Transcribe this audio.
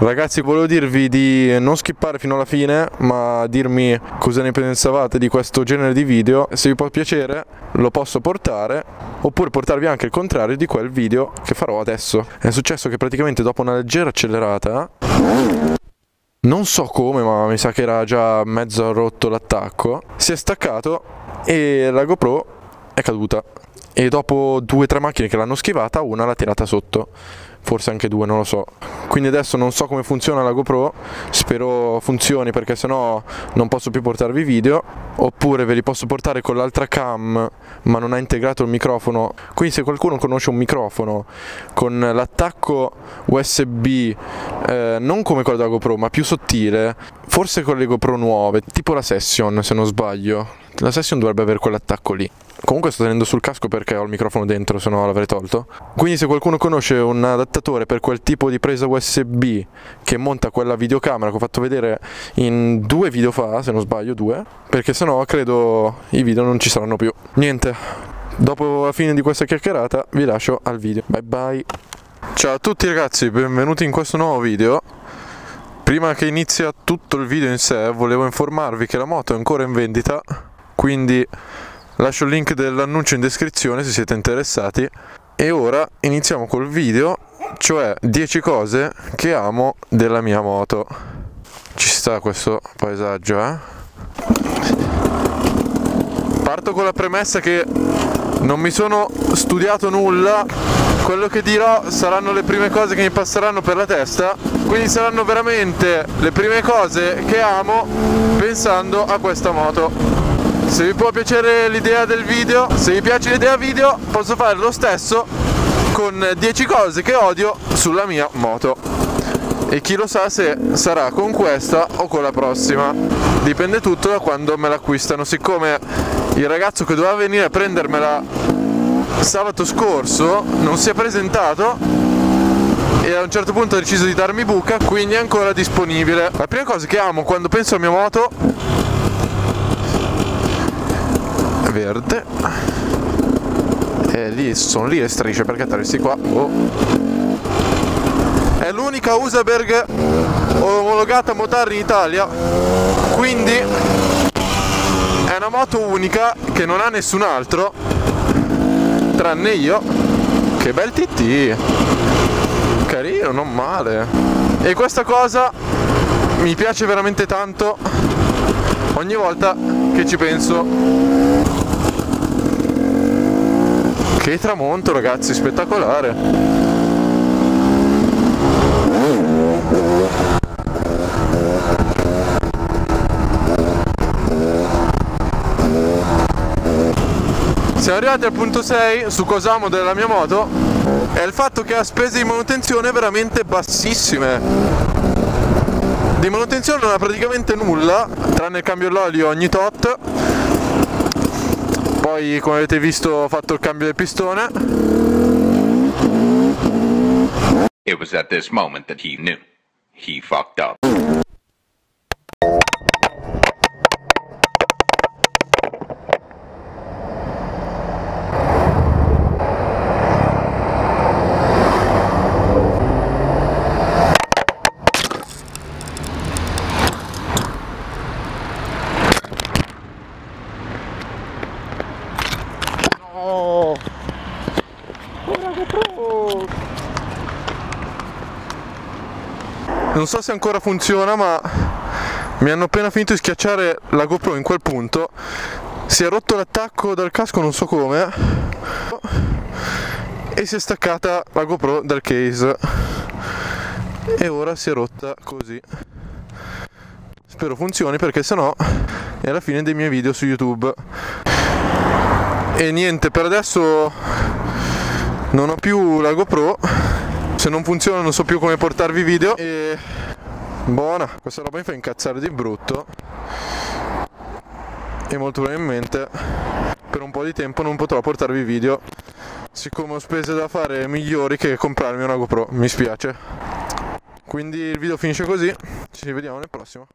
Ragazzi volevo dirvi di non skippare fino alla fine ma dirmi cosa ne pensavate di questo genere di video. Se vi può piacere lo posso portare oppure portarvi anche il contrario di quel video che farò adesso. È successo che praticamente dopo una leggera accelerata non so come ma mi sa che era già mezzo rotto l'attacco Si è staccato e la GoPro è caduta e dopo due o tre macchine che l'hanno schivata una l'ha tirata sotto forse anche due, non lo so. Quindi adesso non so come funziona la GoPro, spero funzioni perché sennò non posso più portarvi video, oppure ve li posso portare con l'altra cam ma non ha integrato il microfono. Quindi se qualcuno conosce un microfono con l'attacco USB, eh, non come quello della GoPro, ma più sottile, forse con le GoPro nuove, tipo la Session se non sbaglio. La Session dovrebbe avere quell'attacco lì. Comunque sto tenendo sul casco perché ho il microfono dentro, se no l'avrei tolto. Quindi se qualcuno conosce un adattatore per quel tipo di presa USB che monta quella videocamera che ho fatto vedere in due video fa, se non sbaglio due, perché se no credo i video non ci saranno più. Niente, dopo la fine di questa chiacchierata vi lascio al video. Bye bye. Ciao a tutti ragazzi, benvenuti in questo nuovo video. Prima che inizia tutto il video in sé volevo informarvi che la moto è ancora in vendita, quindi lascio il link dell'annuncio in descrizione se siete interessati. E ora iniziamo col video cioè 10 cose che amo della mia moto. Ci sta questo paesaggio eh? Parto con la premessa che non mi sono studiato nulla quello che dirò saranno le prime cose che mi passeranno per la testa quindi saranno veramente le prime cose che amo pensando a questa moto se vi può piacere l'idea del video, se vi piace l'idea video, posso fare lo stesso con 10 cose che odio sulla mia moto. E chi lo sa se sarà con questa o con la prossima. Dipende tutto da quando me l'acquistano. Siccome il ragazzo che doveva venire a prendermela sabato scorso non si è presentato e a un certo punto ha deciso di darmi buca, quindi è ancora disponibile. La prima cosa che amo quando penso a mia moto verde e lì sono lì le strisce perché attraversi qua oh. è l'unica Usaberg omologata a motare in Italia quindi è una moto unica che non ha nessun altro tranne io. Che bel TT carino non male. E questa cosa mi piace veramente tanto. Ogni volta che ci penso. Che tramonto ragazzi, spettacolare. Siamo arrivati al punto 6 su cosa amo della mia moto è il fatto che ha spese di manutenzione veramente bassissime di manutenzione non ha praticamente nulla tranne il cambio dell'olio ogni tot poi come avete visto ho fatto il cambio del pistone It was at this moment that he knew. He fucked up. Non so se ancora funziona ma mi hanno appena finito di schiacciare la GoPro in quel punto. Si è rotto l'attacco dal casco non so come e si è staccata la GoPro dal case. E ora si è rotta così. Spero funzioni perché sennò è la fine dei miei video su youtube. E niente per adesso non ho più la GoPro. Se non funziona non so più come portarvi video. E buona. Questa roba mi fa incazzare di brutto. E molto probabilmente per un po' di tempo non potrò portarvi video. Siccome ho spese da fare migliori che comprarmi una GoPro. Mi spiace. Quindi il video finisce così. Ci vediamo nel prossimo